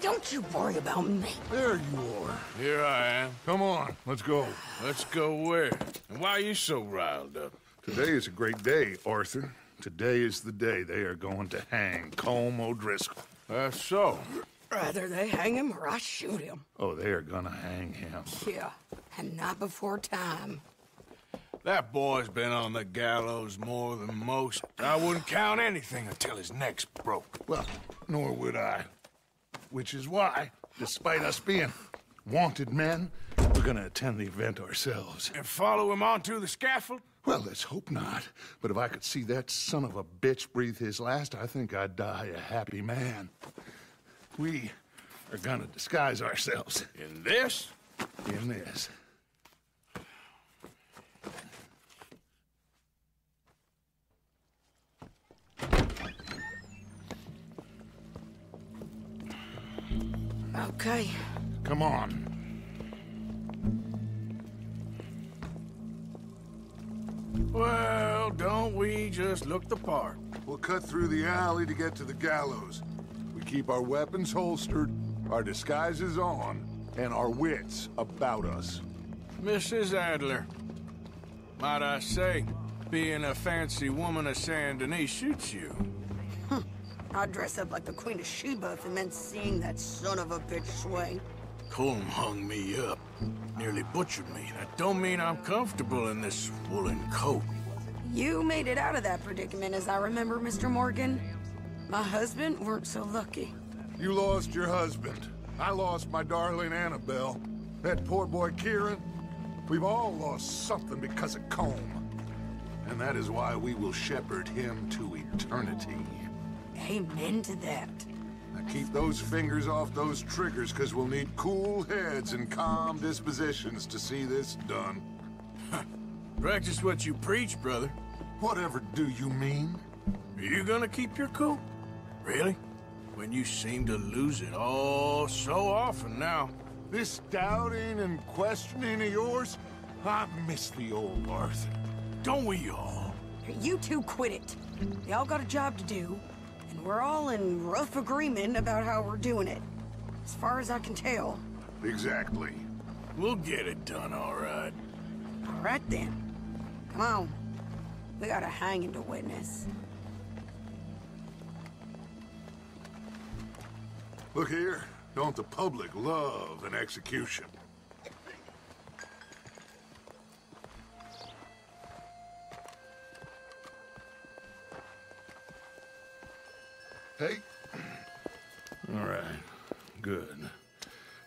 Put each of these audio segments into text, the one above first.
Don't you worry about me. There you are. Here I am. Come on, let's go. Let's go where? And why are you so riled up? Today is a great day, Arthur. Today is the day they are going to hang Colm O'Driscoll. That's so. Rather they hang him or I shoot him. Oh, they are gonna hang him. Yeah, and not before time. That boy's been on the gallows more than most. I wouldn't count anything until his neck's broke. Well, nor would I. Which is why, despite us being wanted men, we're gonna attend the event ourselves. And follow him onto the scaffold? Well, let's hope not. But if I could see that son of a bitch breathe his last, I think I'd die a happy man. We are gonna disguise ourselves In this? in this. Okay. Come on. Well, don't we just look the part? We'll cut through the alley to get to the gallows. We keep our weapons holstered, our disguises on, and our wits about us. Mrs. Adler. Might I say, being a fancy woman of Saint Denis shoots you. I'd dress up like the Queen of Sheba if it meant seeing that son of a bitch swing. Colm hung me up. Nearly butchered me. That don't mean I'm comfortable in this woolen coat. You made it out of that predicament, as I remember, Mr. Morgan. My husband weren't so lucky. You lost your husband. I lost my darling Annabelle. That poor boy Kieran. We've all lost something because of Colm. And that is why we will shepherd him to eternity. Amen to that. Now keep those fingers off those triggers, because we'll need cool heads and calm dispositions to see this done. Practice what you preach, brother. Whatever do you mean? Are you gonna keep your cool? Really? When you seem to lose it all so often now. This doubting and questioning of yours, I miss the old Arthur. Don't we all? You two quit it. Y'all got a job to do, we're all in rough agreement about how we're doing it. As far as I can tell. Exactly. We'll get it done, all right. All right then. Come on. We got a hanging to witness. Look here, don't the public love an execution? Hey. All right. Good.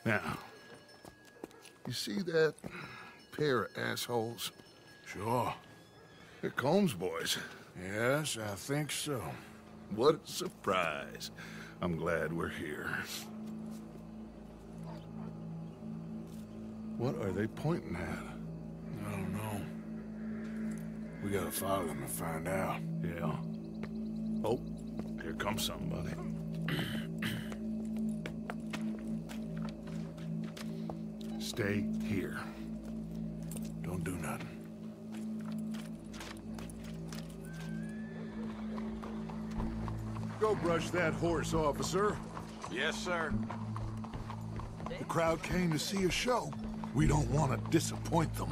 Now, you see that pair of assholes? Sure. They're Colm's boys. Yes, I think so. What a surprise. I'm glad we're here. What are they pointing at? I don't know. We gotta follow them and find out. Yeah. Oh, here comes somebody. Stay here. Don't do nothing. Go brush that horse, officer. Yes, sir. The crowd came to see a show. We don't want to disappoint them.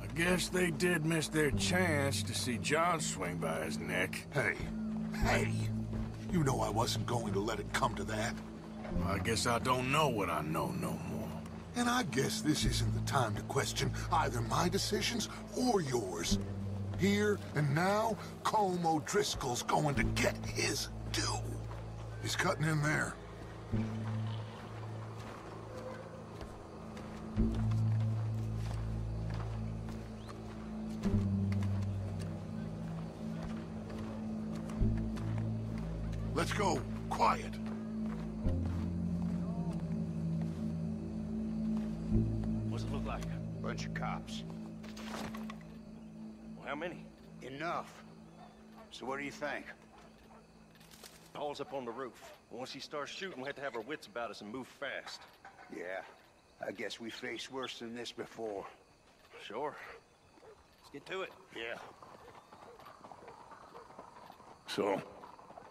I guess they did miss their chance to see John swing by his neck. Hey, hey, you know I wasn't going to let it come to that. I guess I don't know what I know no more. And I guess this isn't the time to question either my decisions or yours. Here and now, Colm O'Driscoll's going to get his due. He's cutting in there. Let's go. Quiet. What's it look like? Bunch of cops. Well, how many? Enough. So what do you think? Paul's up on the roof. Once he starts shooting, we have to have our wits about us and move fast. Yeah, I guess we faced worse than this before. Sure. Let's get to it. Yeah. So,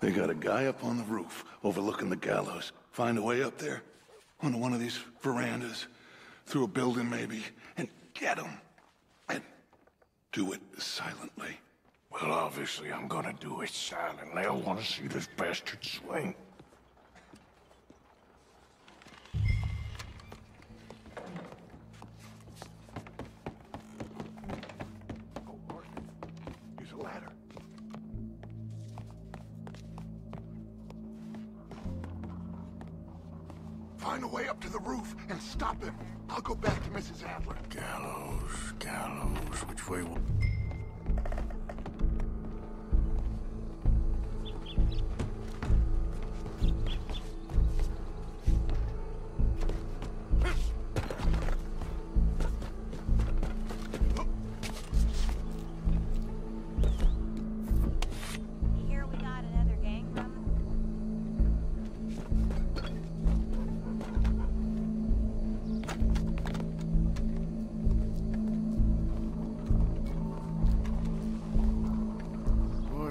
They got a guy up on the roof overlooking the gallows. Find a way up there, onto one of these verandas, through a building maybe, and get him. And do it silently. Well, obviously, I'm gonna do it silently. I want to see this bastard swing. Find a way up to the roof and stop him. I'll go back to Mrs. Adler. Gallows, gallows. Which way will...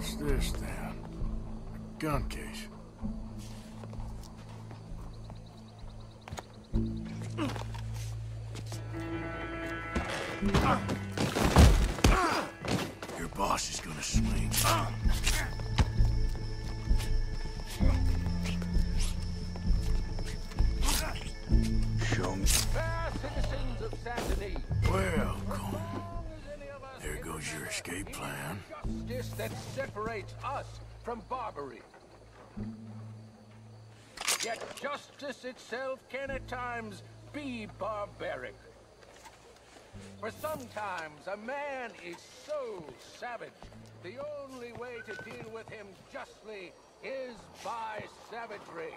What's this, then? A gun case. Your boss is gonna swing. That separates us from Barbary. Yet justice itself can at times be barbaric. For sometimes a man is so savage, the only way to deal with him justly is by savagery.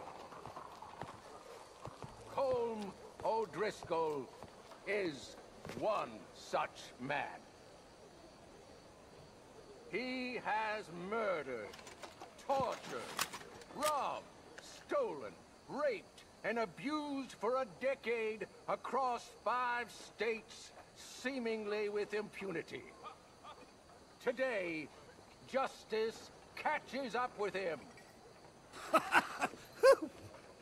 Colm O'Driscoll is one such man. He has murdered, tortured, robbed, stolen, raped, and abused for a decade across five states, seemingly with impunity. Today, justice catches up with him.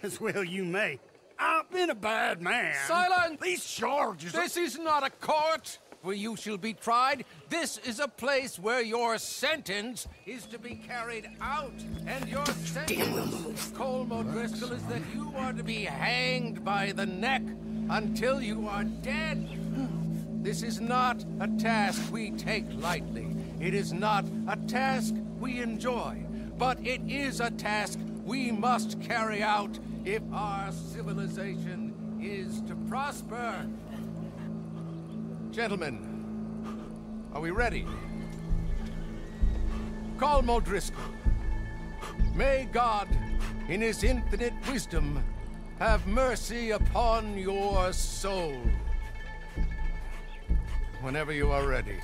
As well you may. I've been a bad man. Silence! These charges This is not a court where you shall be tried. This is a place where your sentence is to be carried out. And your sentence, Colm O'Driscoll, is that you are to be hanged by the neck until you are dead. This is not a task we take lightly. It is not a task we enjoy. But it is a task we must carry out if our civilization is to prosper. Gentlemen, are we ready? Colm O'Driscoll. May God, in his infinite wisdom, have mercy upon your soul. Whenever you are ready.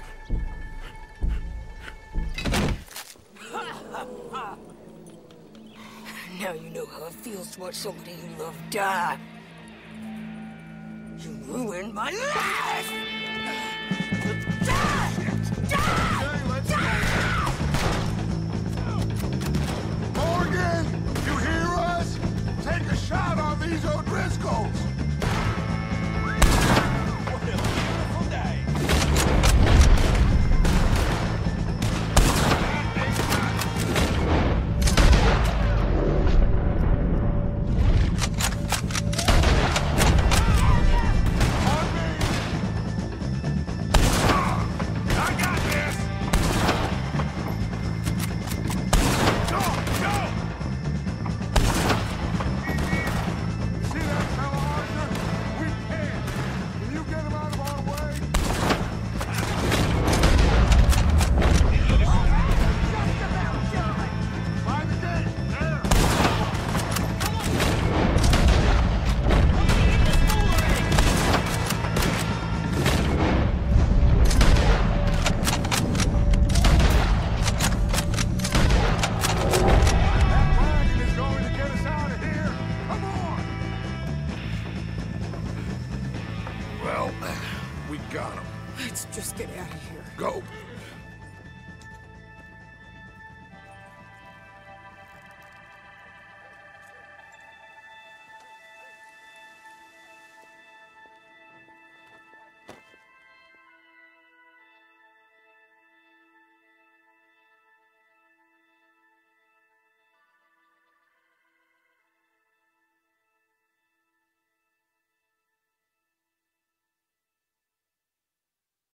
Now you know how it feels to watch somebody you love die. You ruined my life! Morgan, you hear us? Take a shot on these O'Driscolls.